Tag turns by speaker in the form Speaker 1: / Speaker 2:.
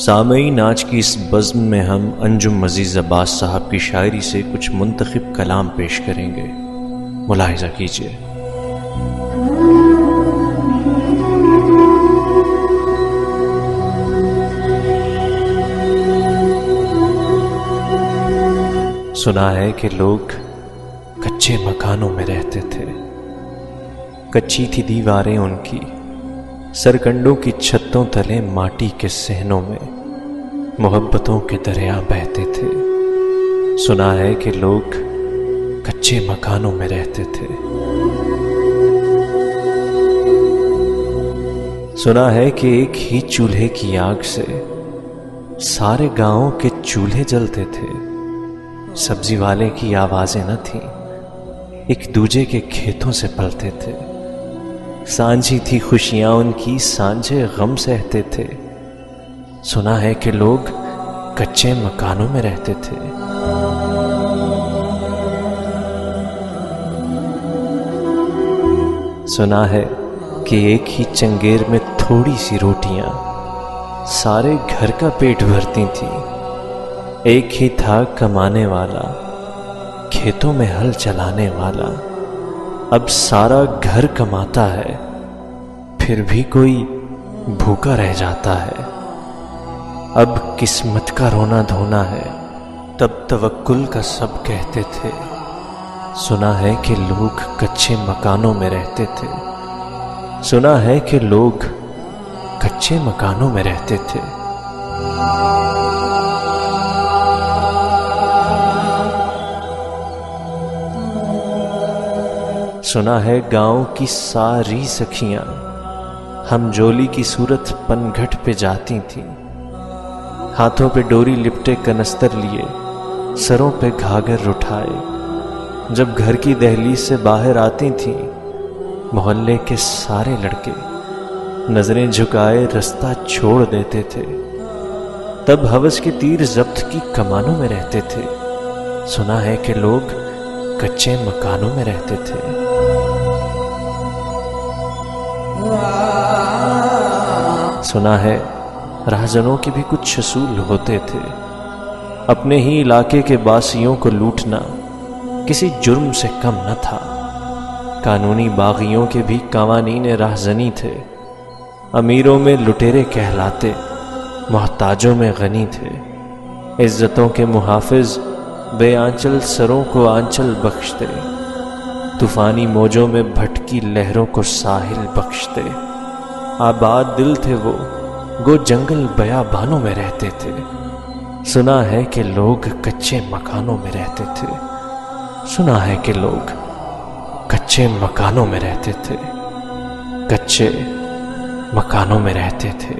Speaker 1: सामई नाच की इस बज़्म में हम अंजुम मजीज अब्बास साहब की शायरी से कुछ मुंतखब कलाम पेश करेंगे। मुलाहिजा कीजिए। सुना है कि लोग कच्चे मकानों में रहते थे। कच्ची थी दीवारें उनकी। सरकंडों की छतों तले माटी के सहनों में मोहब्बतों के दरिया बहते थे। सुना है कि लोग कच्चे मकानों में रहते थे। सुना है कि एक ही चूल्हे की आग से सारे गाँवों के चूल्हे जलते थे। सब्ज़ी वाले की आवाज़ें न थी, एक दूजे के खेतों से पलते थे। सांझी थी खुशियाँ उनकी, सांझे गम सहते थे। सुना है कि लोग कच्चे मकानों में रहते थे। सुना है कि एक ही चंगेर में थोड़ी सी रोटियाँ, सारे घर का पेट भरती थी। एक ही था कमाने वाला, खेतों में हल चलाने वाला। अब सारा घर कमाता है। फिर भी कोई भूखा रह जाता है। अब किस्मत का रोना धोना है। तब तवक्कुल का सब कहते थे। सुना है कि लोग कच्चे मकानों में रहते थे। सुना है कि लोग कच्चे मकानों में रहते थे। सुना है गाँव की सारी सखियाँ। हम जोली की सूरत पनघट पे जाती थीं। हाथों पे डोरी लिपटे कनस्तर लिए, सरों पे घाघर उठाए। जब घर की दहली से बाहर आती थीं, मोहल्ले के सारे लड़के नज़रें झुकाए रास्ता छोड़ देते थे। तब हवस के तीर जब्त की कमानों में रहते थे। सुना है कि लोग कच्चे मकानों में रहते थे। सुना है, राहजनों के भी कुछ असूल होते थे। अपने ही इलाके के बासियों को लूटना किसी जुर्म से कम न था। कानूनी बागियों के भी कवानीन राहजनी थे। अमीरों में लुटेरे कहलाते, मोहताजों में गनी थे। इज्जतों के मुहाफिज बेआंचल सरों को आंचल बख्शते। तूफानी मौजों में भटकी लहरों को साहिल बख्शते। आबाद दिल थे वो गो जंगल बयाबानों में रहते थे। सुना है कि लोग कच्चे मकानों में रहते थे। सुना है कि लोग कच्चे मकानों में रहते थे। कच्चे मकानों में रहते थे।